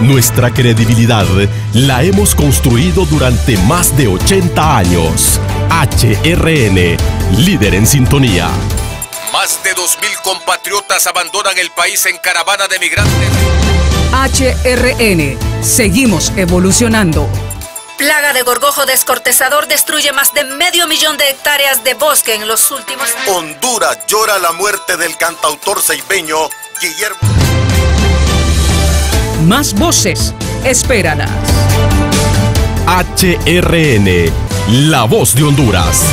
Nuestra credibilidad la hemos construido durante más de 80 años. HRN, líder en sintonía. Más de 2.000 compatriotas abandonan el país en caravana de migrantes. HRN, seguimos evolucionando. Plaga de gorgojo descortezador destruye más de medio millón de hectáreas de bosque en los últimos... Honduras llora la muerte del cantautor ceibeño Guillermo. Más voces, espéralas. HRN, la voz de Honduras.